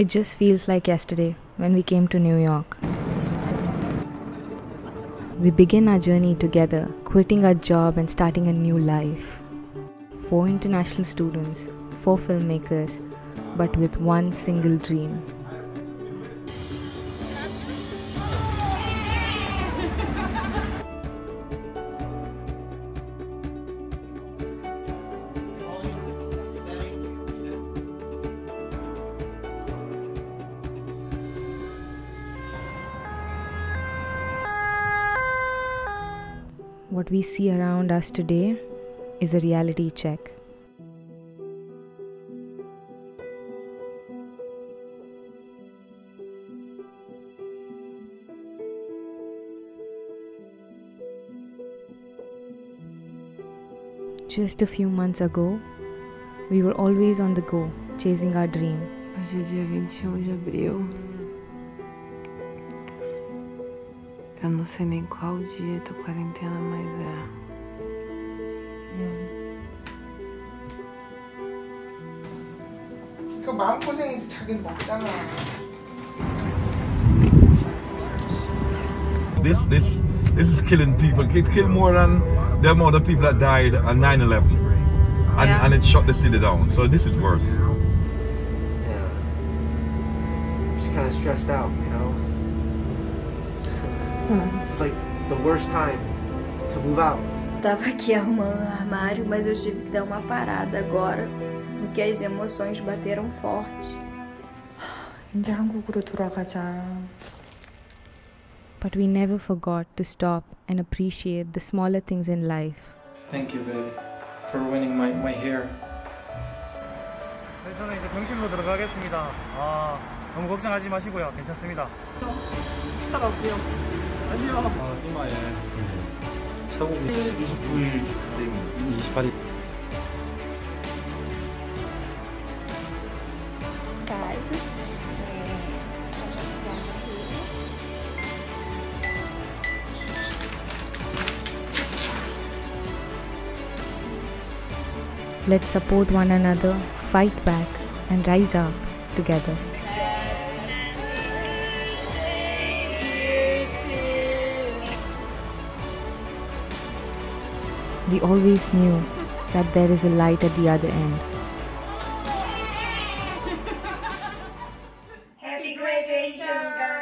It just feels like yesterday when we came to New York. We begin our journey together, quitting our job and starting a new life. Four international students, four filmmakers, but with one single dream. What we see around us today is a reality check. Just a few months ago, we were always on the go, chasing our dream. Hoje é dia 21 um de abril. Eu não sei nem qual dia da quarentena mais é. 그 마음고생이지 자기는 먹잖아. This this this is killing people. It killed more than the amount of people that died on 9/11, and Yeah. and it shut the city down. So this is worse. Yeah. Just kind of stressed out, you know? it's like the worst time to move out. Tava aqui arrumando o armário, mas eu tive que dar uma parada agora, porque as emoções bateram forte. 이제 한국으로 돌아가자. But we never forgot to stop and appreciate the smaller things in life. Thank you, baby, for winning my, my hair. 네, 저는 이제 병실로 들어가겠습니다. 아, 너무 걱정하지 마시고요. 괜찮습니다. 아, 이마에 차국이 29일 28일 Casa. Let's support one another, fight back, and rise up together. we always knew that there is a light at the other end. Happy graduation!